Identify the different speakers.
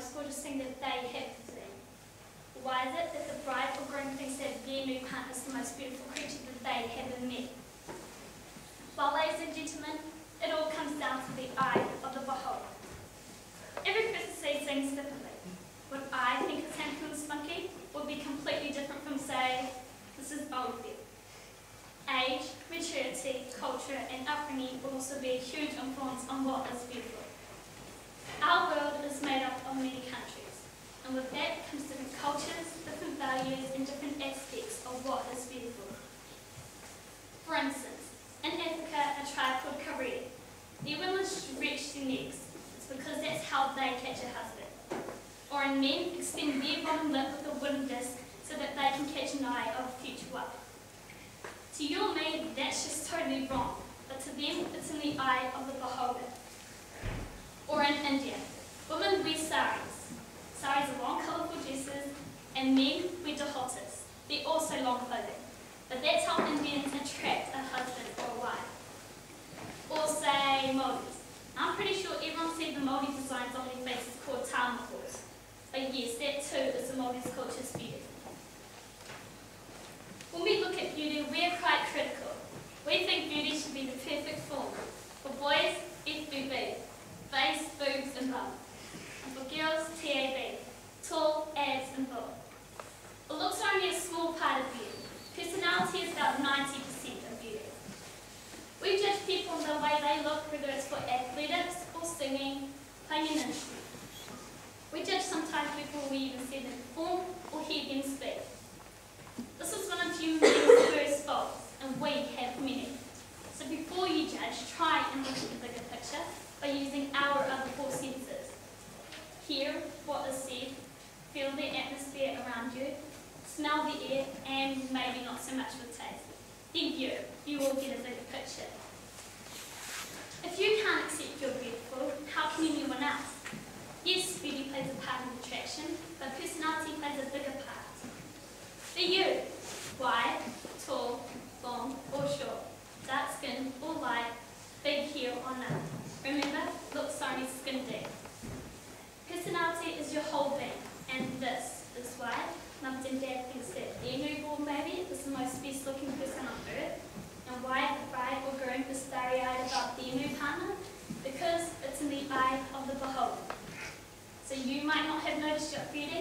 Speaker 1: gorgeous thing that they have today? Why is it that the bride or groom thinks that their new partner is the most beautiful creature that they have ever met? Well, ladies and gentlemen, it all comes down to the eye of the beholder. Every person sees things differently. What I think is handsome and spunky would be completely different from, say, this is Oldfield. Age, maturity, culture, and upbringing will also be a huge influence on what is beautiful. Our world is made up of many countries, and with that comes different cultures, different values, and different aspects of what is beautiful. For instance, in Africa, a tribe called Kariya, their women stretch their necks. It's because that's how they catch a husband. Or in men, extend their bottom lip with a wooden disc so that they can catch an eye of future wealth. To you or me, that's just totally wrong, but to them, it's in the eye of the beholder. Or in India, women wear saris. Saris are long, colourful dresses, and men wear dhotis. They're also long clothing. But that's how Indians attract a husband or a wife. Or say Māoris. I'm pretty sure everyone's seen the Māori designs on their faces called tāmaos. But yes, that too is the Māori culture's beauty. When we look at beauty, we're quite critical. We think beauty should be the perfect form. For boys, FBB, face, and for girls, TAB, tall, abs and bull. But looks are only a small part of beauty. Personality is about 90% of beauty. We judge people on the way they look, whether it's for athletics or singing, playing an instrument. We judge sometimes before we even see them perform or hear them speak. This is one of humanity's first faults, and we have many. So before you judge, try and look at the bigger picture by using our other four senses. Hear what is said, feel the atmosphere around you, smell the air, and maybe not so much with taste. Then you, you will get a bigger picture. If you can't accept you're beautiful, how can anyone else? Yes, beauty plays a part in attraction, but personality plays a bigger part. For you, wide, tall, long or short, dark skin or light, big hair or none. Remember, looks are only skin deep your whole being. And this is why mums and Dad thinks that their newborn baby is the most best looking person on earth. And why the bride or groom is starry eyed about their new partner? Because it's in the eye of the beholder. So you might not have noticed your 30